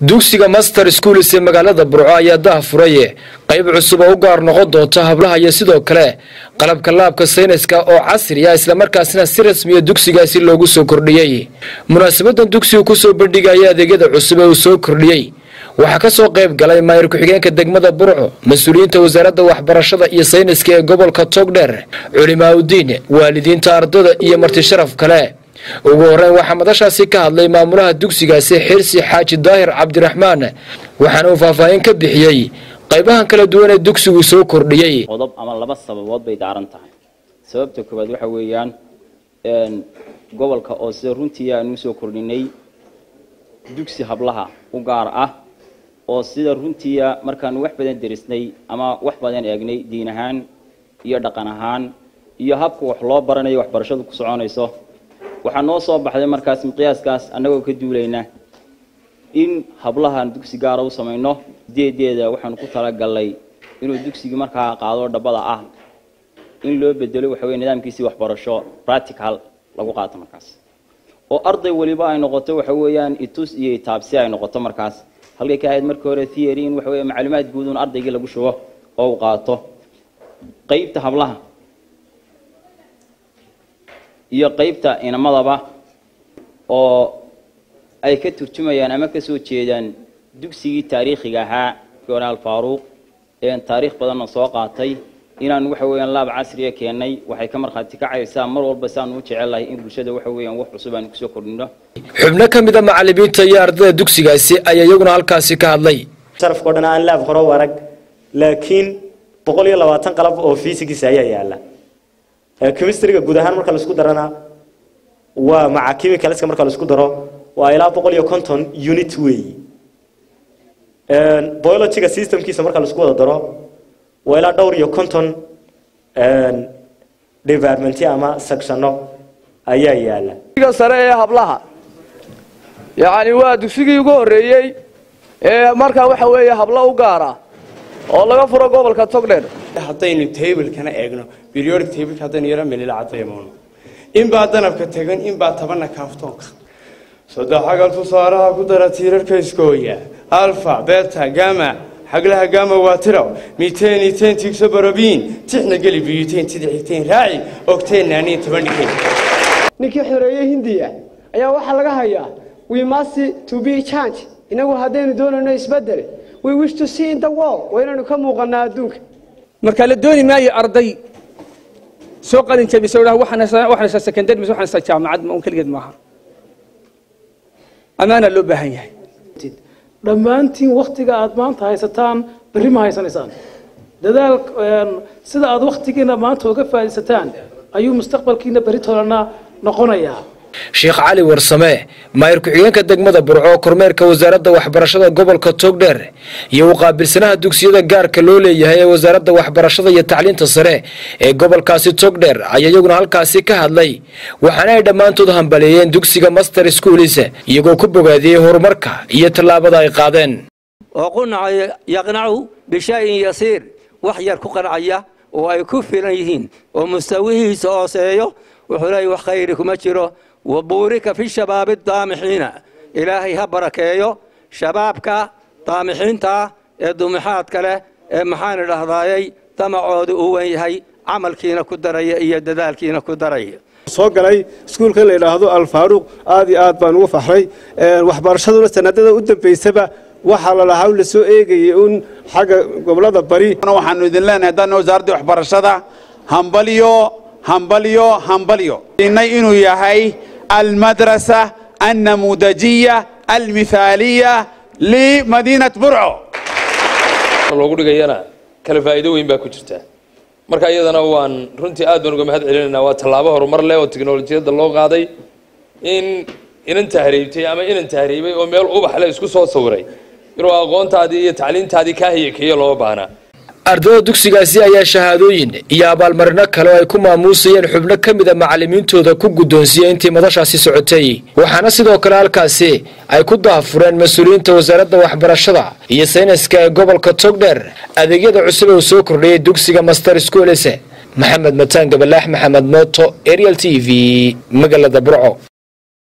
dugsiga master schools ee magaalada burco ayaa daha furaye. Qayb cusub oo u gaar noqon doonta hablaha iyo sidoo kale qalabka laabka sayniska oo casri ah islamarkaasina si rasmiya dugsigaasi loogu soo kordhiyey munaasabadan dugsigu ku soo bandhigaya adeegyada cusub ee uu soo kordhiyey waxaa ka soo qayb galay maayir ku-xigeenka degmada burco mas'uuliyiinta wasaaradda waxbarashada iyo sayniska ee gobolka togdheer culimaaudiin waalidiinta ardada iyo marti sharaf kale ugu horeyn waxaa madashaasi ka hadlay maamulaha dugsigaasi xirsi xaaji daahir cabdiraxmaan. Waxaana uu faahfaahin ka bixiyey qaybahan kala duwan ee dugsigu soo kordhiyey. Qodob ama laba sababood bay daaran tahay. Sababta koowaad waxa weeyaan gobolka oo sida runtii aanu u soo kordhinay dugsi hablaha u gaar ah oo sida runtiia markaanu wax badan derisnay ama wax badan eegnay diin ahaan iyo dhaqan ahaan iyo habka wax loo baranayo waxbarashadu ku soconayso waxaa noo soo baxday markaas miqyaaskaas annagoo ka duulayna in hablahan dugsi gaara u samayno. Deedeeda waxaanu ku talagalnay inuu dugsigii markaa qaado dhabada ah. In loo bedelo waxa weye nidaamkiisii waxbarasho practical lagu qaato markaas. Oo arday waliba ay noqoto waxa weeyaan itus iyo itaabsi ay noqoto markaas. Halkay ka ahayd markii hore theory in waxa weeye macluumaad guud un ardaygii lagu shubo oo uu qaato. Qaybta hablaha iyo qaybta inamadaba oo ay ka turjumayaan ama ka soo jeedaan dugsigii taariikhiga ahaa gonaal faaruuq een taariikh badanna soo qaatay. Inaan waxa weeyaan laab casriya keennay waxay ka markhaati kacaysaa mar walba saanu u jecellahay in bulshada waxa weeyaan wax cusub aan ku soo kordhino xubno ka mid a macalimiinta iyo ardada dugsigaasi ayaa iyaguna halkaasi ka hadlay. Sharafkao dhan aan laab hore u arag laakiin boqol iyo labaatan qalab oo fiisigiisa ayaa yaalla chemistryga guud ahaan marka la isku darana waa maca chemicalska marka la isku daro waa ilaa boqol iyo conton unit weey biologyga systemkiisa marka la isku wada daro waa ilaa dhowr iyo conton department ama sectiono ayaa yaalla sare ee hablaha yacni waa dugsigii ugu horreeyey ee markaa waxa weeye hablo u gaara oo laga furo gobolka togdheer haddaynu tablekana eegno. Periodic tableka haddaynu yaro melila cadaymono inbaa danabka tegan inbaa tabana kaaftoonka saddex xagal tusaaraha ku dara tiirarka iskooya. Alfa beta gama xaglaha gama waa tiraw. Miteen iteen tigso barabiin tixna geli biyuteen tida xigteen raaci. Ogteen naaniin toban dhikeen ninkii xoreeye hindiya ayaa waxaa laga hayaa we must to be change inagu haddaynu doonayno isbeddel we wish to see in the world. Waa inaynu ka muuqanaa adduunka marka la dooni maayo arday soo qalin jabisa waxaan secondary mise waxaan jaamacad un keligeed maaha. Amaana loo baahan yahay. Dhammaantiin wakhtiga aad maanta haysataan berri ma haysanaysaan. Dadaal sida aad wakhtigiina maanta uga faa'iidaysataan ayuu mustaqbalkiina berri tolana noqonayaa sheekh cali warsame maayir ku-xigeenka degmada burco kormeerka wasaaradda waxbarashada gobolka togdheer iyo u qaabilsanaha dugsiyada gaarka loo leeyahay ee wasaaradda waxbarashada iyo tacliinta sare ee gobolkaasi togdheer ayaa iyaguna halkaasi ka hadlay waxaana ay dhammaantood hambaleeyeen dugsiga master schools iyagoo ku bogaadiyey horumarka iyo tallaabada ay qaadeen. Oo qunaca yaqnacu bishayin yasiir wax yar ku qancaya oo ay ku filan yihiin oo mustawihiisa hooseeyo wuxuu leeyahy wax khayri kuma jiro wabuurika fi shabaabi daamixiina ilaahay ha barakeeyo shabaabka daamixiinta ee dumixaadka leh ee maxaan idhahdaayey damacooda uu wen yahay camalkiina ku daraya iyo dadaalkiina ku daraya soo galay iskuulka la yidhaahdo alfaaruuq aad iyo aad baan ugu faxray waxbarashaduna sanadada u dambaysaba waxaa la lahaa la soo eegayay un xagga gobollada bari waxaanu idin leenahay haddaan wasaaradii waxbarashada hambalyo hambalyo hambalyo inay inuu yahay faa'iido weyn baa ku jirta marka iyadana waan runtii aad baan uga mahad celinaynaa waa tallaabo horumar leh oo tiknolojiyadda loo qaaday in inan tahriibtay ama inan tahriibay oo meel ubax leh isku soo sawiray inuu aqoontaadii iyo tacliintaadii kaa hayakeeyo loo baanaa ardada dugsigaasi ayaa shahaadooyin iyo abaalmarino kale oo ay ku maamuusayeen xubno ka mid a macalimiintooda ku guddoonsiiyey intii madashaasi socotay. Waxaana sidoo kale halkaasi ay ku daahfureen mas'uuliyiinta wasaaradda waxbarashada iyo sayniska ee gobolka togdheer adeegyada cusub uu soo kordhiyey dugsiga master schools maxamed mataan gabalaax maxamed mooto ariel t v magaalada burco